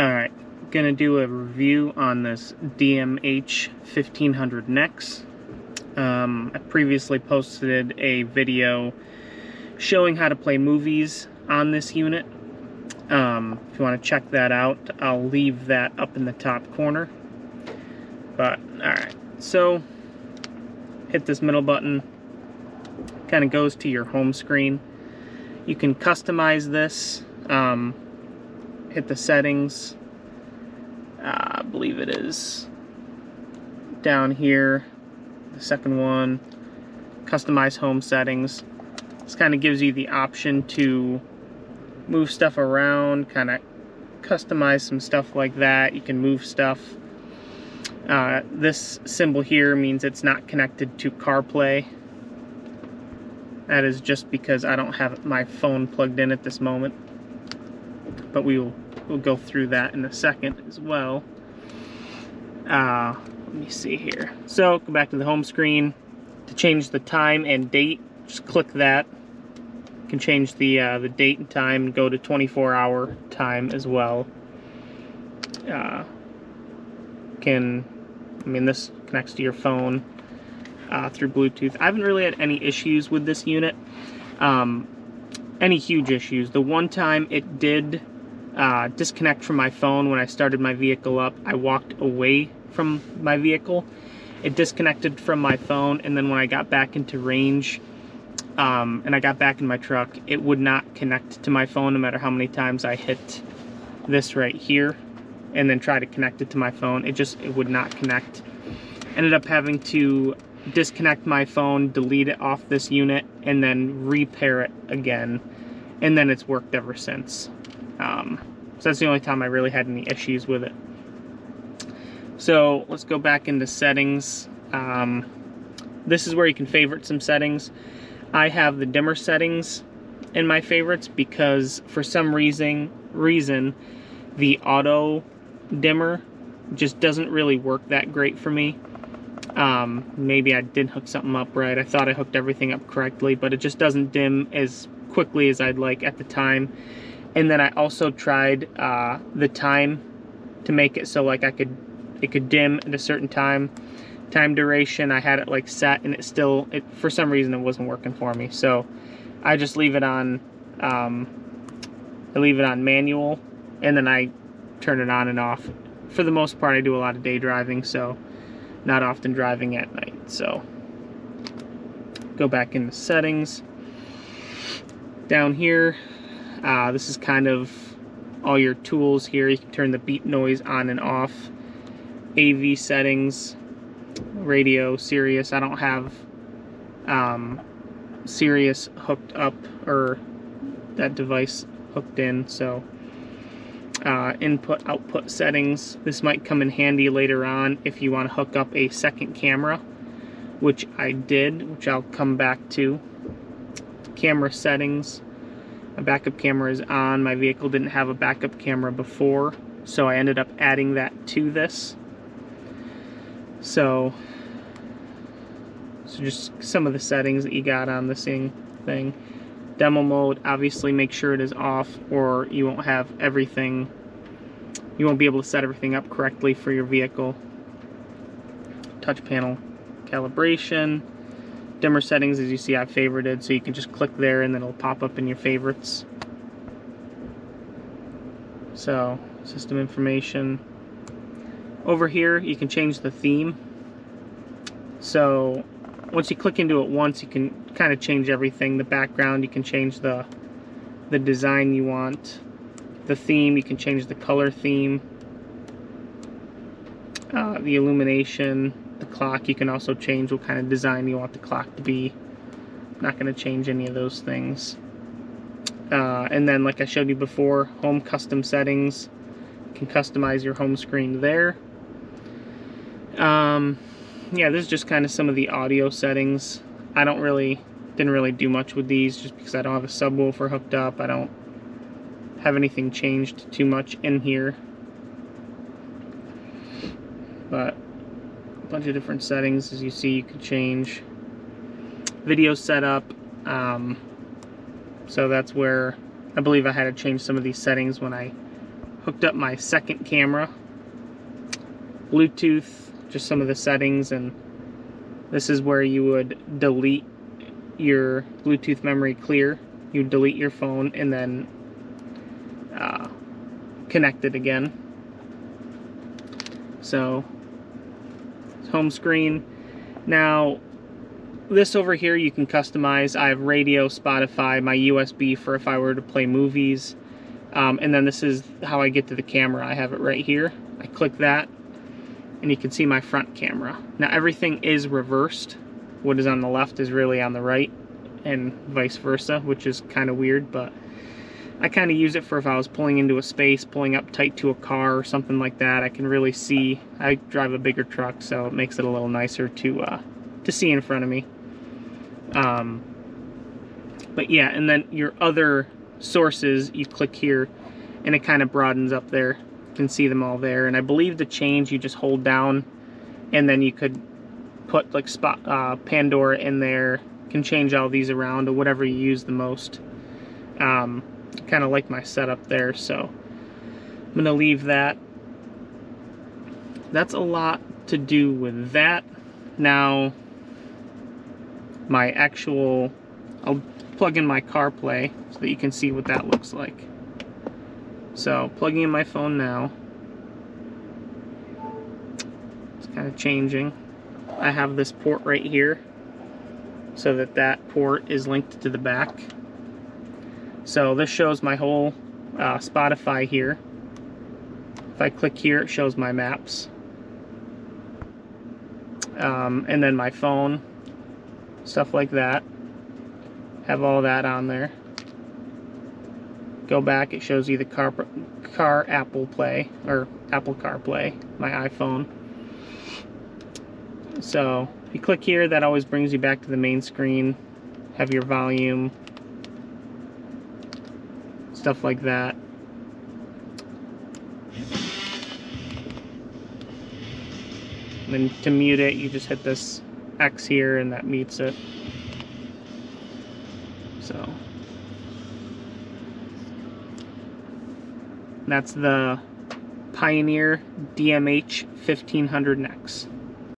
Alright, gonna do a review on this DMH 1500 NEX. Um, I previously posted a video showing how to play movies on this unit. Um, if you want to check that out, I'll leave that up in the top corner. But, alright, so hit this middle button, kind of goes to your home screen. You can customize this. Um, hit the settings. Uh, I believe it is down here, the second one, customize home settings. This kind of gives you the option to move stuff around, kind of customize some stuff like that. You can move stuff. Uh, this symbol here means it's not connected to CarPlay. That is just because I don't have my phone plugged in at this moment but we will we'll go through that in a second as well. Uh, let me see here. So go back to the home screen. To change the time and date, just click that. You can change the uh, the date and time and go to 24 hour time as well. Uh, can I mean this connects to your phone uh, through Bluetooth. I haven't really had any issues with this unit. Um, any huge issues. The one time it did uh, disconnect from my phone when I started my vehicle up. I walked away from my vehicle. It disconnected from my phone, and then when I got back into range um, and I got back in my truck, it would not connect to my phone no matter how many times I hit this right here and then try to connect it to my phone. It just it would not connect. Ended up having to disconnect my phone, delete it off this unit, and then repair it again. And then it's worked ever since. Um, so that's the only time I really had any issues with it. So let's go back into settings. Um, this is where you can favorite some settings. I have the dimmer settings in my favorites because for some reason, reason the auto dimmer just doesn't really work that great for me. Um, maybe I didn't hook something up right. I thought I hooked everything up correctly, but it just doesn't dim as quickly as I'd like at the time and then I also tried uh, the time to make it so like I could it could dim at a certain time time duration. I had it like set and it still it for some reason it wasn't working for me. So I just leave it on um, I leave it on manual and then I turn it on and off. For the most part I do a lot of day driving so not often driving at night. So go back into settings. Down here uh, this is kind of all your tools here. You can turn the beep noise on and off. AV settings, radio, Sirius. I don't have um, Sirius hooked up or that device hooked in, so uh, input output settings. This might come in handy later on if you want to hook up a second camera, which I did, which I'll come back to. Camera settings. My backup camera is on. My vehicle didn't have a backup camera before, so I ended up adding that to this. So, so just some of the settings that you got on this thing. Demo mode, obviously make sure it is off or you won't have everything, you won't be able to set everything up correctly for your vehicle. Touch panel calibration, dimmer settings as you see I've favorited so you can just click there and then it'll pop up in your favorites. So system information. Over here you can change the theme. So once you click into it once you can kind of change everything. The background you can change the the design you want. The theme you can change the color theme. Uh, the illumination the clock. You can also change what kind of design you want the clock to be. Not going to change any of those things. Uh, and then, like I showed you before, home custom settings. You can customize your home screen there. Um, yeah, this is just kind of some of the audio settings. I don't really, didn't really do much with these just because I don't have a subwoofer hooked up. I don't have anything changed too much in here. But bunch of different settings. As you see, you can change video setup. Um, so that's where I believe I had to change some of these settings when I hooked up my second camera. Bluetooth, just some of the settings, and this is where you would delete your Bluetooth memory clear. You delete your phone and then uh, connect it again. So, home screen. Now, this over here you can customize. I have radio, Spotify, my USB for if I were to play movies. Um, and then this is how I get to the camera. I have it right here. I click that and you can see my front camera. Now everything is reversed. What is on the left is really on the right and vice versa, which is kind of weird, but I kind of use it for if I was pulling into a space, pulling up tight to a car or something like that. I can really see. I drive a bigger truck, so it makes it a little nicer to uh, to see in front of me. Um, but yeah, and then your other sources, you click here, and it kind of broadens up there. You can see them all there. And I believe the change you just hold down, and then you could put like spot uh, Pandora in there. can change all these around to whatever you use the most. Um, kind of like my setup there, so I'm gonna leave that. That's a lot to do with that. Now, my actual, I'll plug in my CarPlay so that you can see what that looks like. So, plugging in my phone now. It's kind of changing. I have this port right here so that that port is linked to the back. So this shows my whole uh, Spotify here. If I click here, it shows my maps. Um, and then my phone stuff like that. Have all that on there. Go back, it shows you the car, car Apple Play, or Apple CarPlay, my iPhone. So, if you click here, that always brings you back to the main screen. Have your volume, stuff like that. And then to mute it, you just hit this X here and that meets it. So that's the Pioneer DMH 1500X.